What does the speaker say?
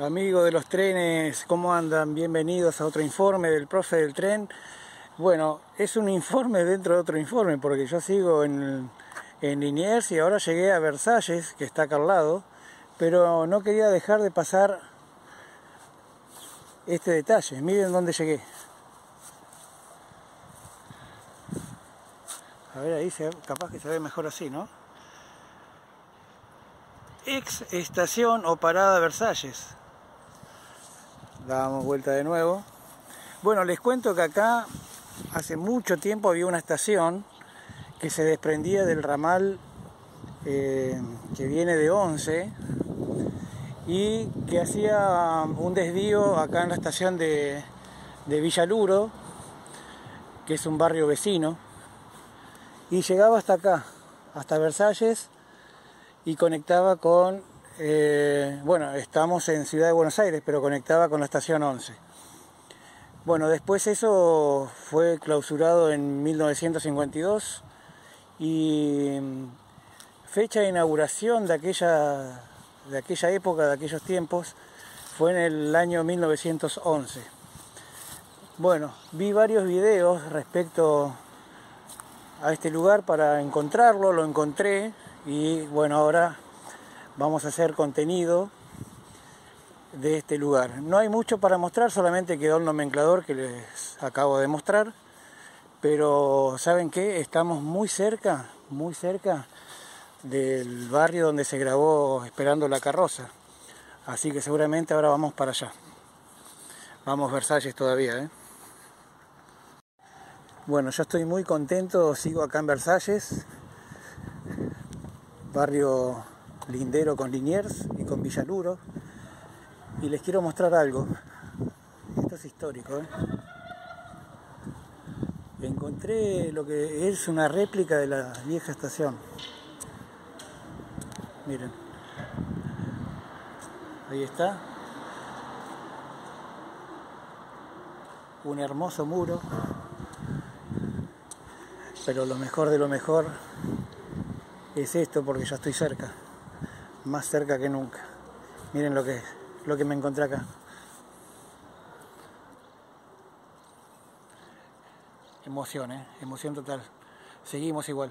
Amigos de los trenes, ¿cómo andan? Bienvenidos a otro informe del profe del tren. Bueno, es un informe dentro de otro informe, porque yo sigo en, en Liniers y ahora llegué a Versalles, que está acá al lado, pero no quería dejar de pasar este detalle. Miren dónde llegué. A ver, ahí se, capaz que se ve mejor así, ¿no? Ex estación o parada Versalles damos vuelta de nuevo. Bueno, les cuento que acá hace mucho tiempo había una estación que se desprendía del ramal eh, que viene de 11 y que hacía un desvío acá en la estación de, de Villaluro, que es un barrio vecino, y llegaba hasta acá, hasta Versalles, y conectaba con eh, bueno, estamos en Ciudad de Buenos Aires, pero conectaba con la estación 11. Bueno, después eso fue clausurado en 1952 y mm, fecha de inauguración de aquella, de aquella época, de aquellos tiempos, fue en el año 1911. Bueno, vi varios videos respecto a este lugar para encontrarlo, lo encontré y bueno, ahora vamos a hacer contenido de este lugar. No hay mucho para mostrar, solamente quedó el nomenclador que les acabo de mostrar, pero ¿saben qué? Estamos muy cerca, muy cerca del barrio donde se grabó Esperando la carroza, así que seguramente ahora vamos para allá. Vamos Versalles todavía, ¿eh? Bueno, yo estoy muy contento, sigo acá en Versalles, barrio lindero con Liniers y con Villaluro. Y les quiero mostrar algo. Esto es histórico. ¿eh? Encontré lo que es una réplica de la vieja estación. Miren. Ahí está. Un hermoso muro. Pero lo mejor de lo mejor es esto porque ya estoy cerca más cerca que nunca. Miren lo que, lo que me encontré acá. Emoción, ¿eh? Emoción total. Seguimos igual.